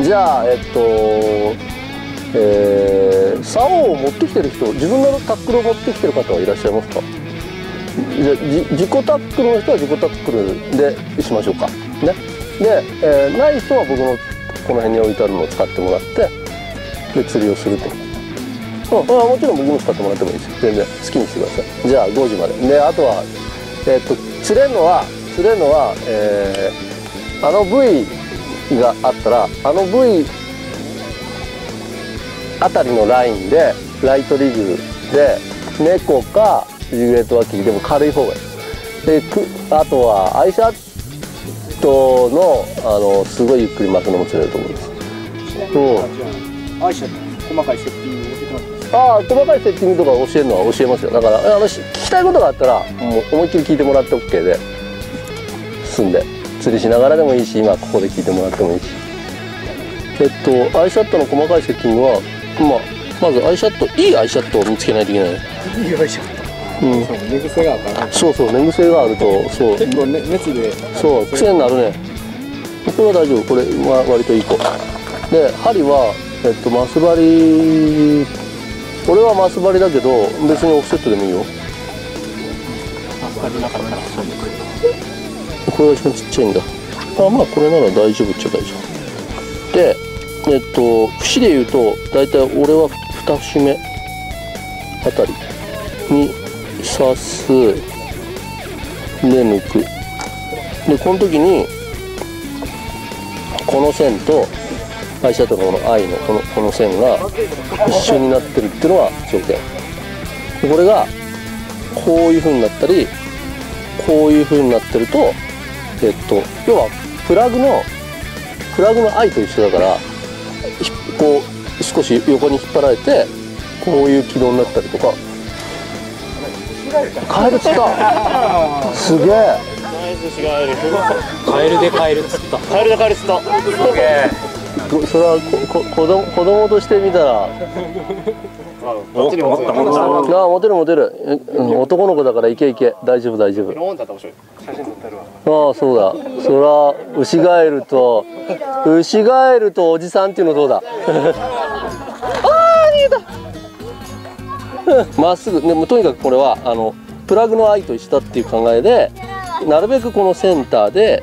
じゃあえっとえー、竿を持ってきてる人自分のタックルを持ってきてる方はいらっしゃいますか？じゃじ自己タックルの人は自己タックルでしましょうか。ね。で、えー、ない人は僕のこの辺に置いてあるのを使ってもらってで釣りをすると、うん、あもちろん僕も使ってもらってもいいです全然好きにしてください。じゃあ5時まで。であとはえー、っと釣れるのは釣れるのは、えー、あの部位があったらあの部位あたりのラインでライトリグで猫かジグレートワキでも軽い方がいい。であとはアイシャットのあのすごいゆっくり巻くのも釣れると思うんですそうアイシャット細かいセッティング教えてもらってああ細かいセッティングとか教えるのは教えますよ。だからあの聞きたいことがあったらもう思いっきり聞いてもらって OK で済んで釣りしながらでもいいし今ここで聞いてもらってもいいし。えっとアイシャッドの細かいセッティングは、まあ、まずアイシャッドいいアイシャッドを見つけないといけない。いいアイシャッド。うん、そう寝癖があるからそうそう寝癖があるとそう。結構、ね、熱で。そう癖になるね。これは大丈夫。これは割といい子。で針はえっとマス針。俺はマス針だけど別にオフセットでもいいよこれが一番ちっちゃいんだ。あまあこれなら大丈夫っちゃ大丈夫。でえっと節で言うと大体俺は2節目あたりに刺すで抜く。でこの時にこの線とアイシャドウのこの愛のこのこの線が一緒になってるっていうのが条件。これがこういう風になったりこういう風になってるとえっと要はプラグのプラグの愛と一緒だからひこう少し横に引っ張られてこういう軌道になったりとか。カエル釣ったすげえ。ナイスシガエルカエルでカエル釣った。カエルでカエル釣った。すげえ。こそれはここ子供子供として見たらお持った持った。ああモテるモテる、えうん、男の子だからいけいけ大丈夫大丈夫。ローンだったら面白い。写真撮ってるわ。ああそうだ。そらウシガエルとウシガエルとおじさんっていうのどうだ？ああ逃げた。まっすぐ。でもとにかくこれはあのプラグの愛と一緒だっていう考えでなるべくこのセンターで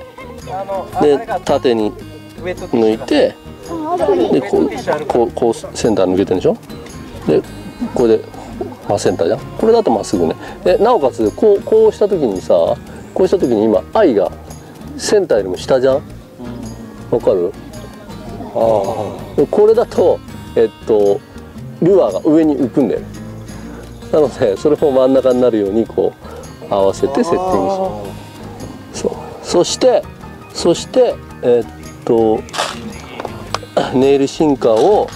で縦に抜いてでこうこうこうセンター抜けてるでしょ？でこれで、まあ、センターじゃん？これだとまっすぐね。でなおかつこうこうした時にさこうした時に今愛がセンターよりも下じゃん？わかる？ああ。でこれだとえっとルアーが上に浮くんだよね。なのでそれも真ん中になるようにこう合わせてセッティングしそう。そしてそしてえっとネイルシンカーを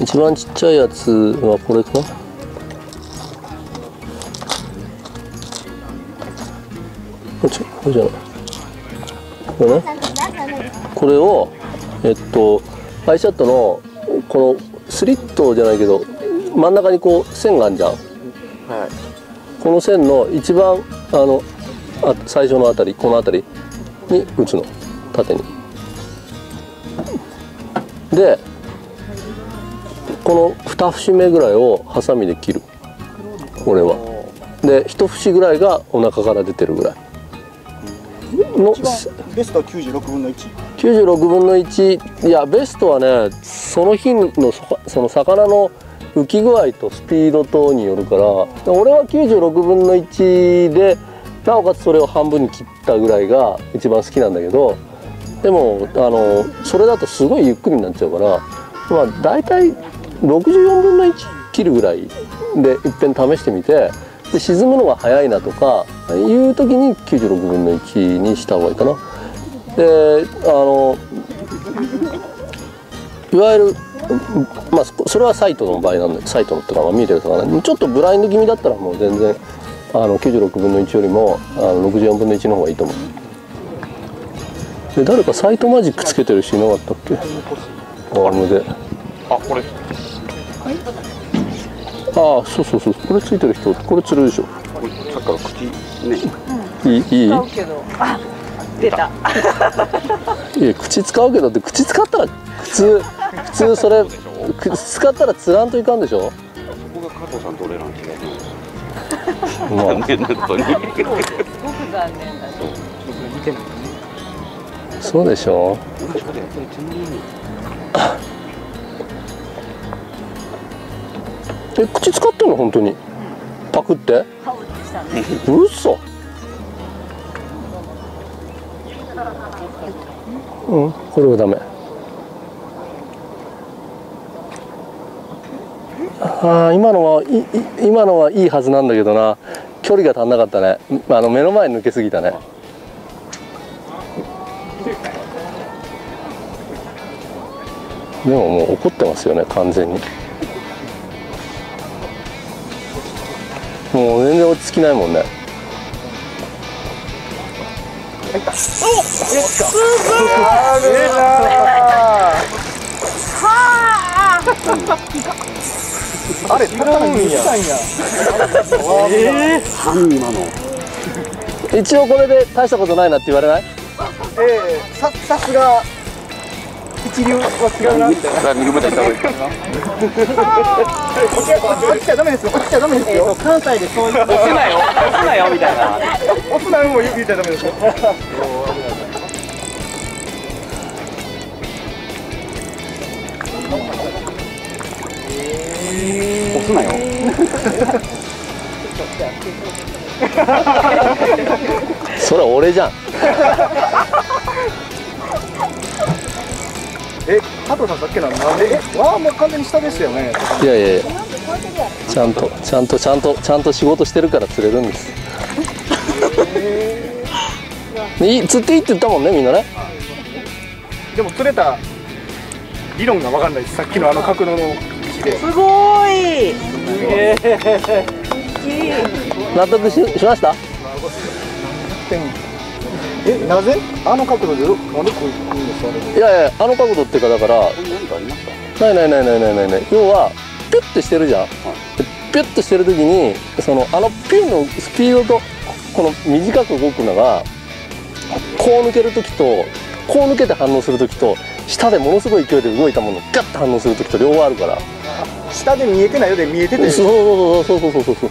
一番ちっちゃいやつはこれか？なこれじゃない？これね？これをえっとアイシャットのこのスリットじゃないけど真ん中にこう線があるじゃん。はい。この線の一番あのあ最初のあたりこのあたりに打つの。縦に。でこの2節目ぐらいをハサミで切る。これは。で1節ぐらいがお腹から出てるぐらい。のベストは96分の1 96分の1いやベストはねその日のそその魚の浮き具合とスピード等によるから俺は96分の1でなおかつそれを半分に切ったぐらいが一番好きなんだけどでもあのそれだとすごいゆっくりになっちゃうからまあ大体64分の1切るぐらいでいっぺん試してみてで沈むのが早いなとかいう時に96分の1にした方がいいかな。であのいわゆるまあそれはサイトの場合なんでサイトのっていうか見えてる魚ちょっとブラインド気味だったらもう全然あの96分の1よりもあの64分の1の方がいいと思う。で誰かサイトマジックつけてる人いなかったっけ？アームで。あこれ。ああそうそうそう。これついてる人これ釣るでしょ。これさっきから口ね。いいいい。使うけど。あ出た。いや口使うけどって口使ったら普通普通それ口使ったらつらんといかんでしょ。ここが加藤さんと俺らの違いまあ。残念なことにすごく残念だね見てないそうでしょ俺え口使ってんの本当に。パクって。ハウってしたね。嘘。うんこれはダメ。ああ今のはいい今のはいいはずなんだけどな。距離が足んなかったね。あの目の前に抜けすぎたね。でももう怒ってますよね完全にもう全然落ち着きないもんね。あれ高田に見たんや半今の。一応これで大したことないなって言われない？ええささすが一流は違うな。みたいなさあ右まで行った方がいいこっちこっちはダメですよ。こっちはダメですよ。関西でそういう。押すなよ。押すなよみたいな。押すなも言ったらダメですよ。押すなよ。それ俺じゃんえ加藤さんさっきのなんでえわあもう完全に下でしたよね。いやいやいや。ちゃんとちゃんとちゃんとちゃんと仕事してるから釣れるんです。いい釣っていいって言ったもんねみんなね。でも釣れた理論が分かんないです。さっきのあの角度の位置で。すごい。納得ししました？えなぜ？あの角度でなんでこう行くんですかいやいやあの角度っていうかだからないないないないないないない。要はピュッてしてるじゃん、でピュッてしてる時にそのあのピュンのスピードとこの短く動くのがこう抜ける時とこう抜けて反応する時と下でものすごい勢いで動いたものをガッて反応する時と両方あるから。下で見えてないようで見えてて。そうそうそうそうそうそうそう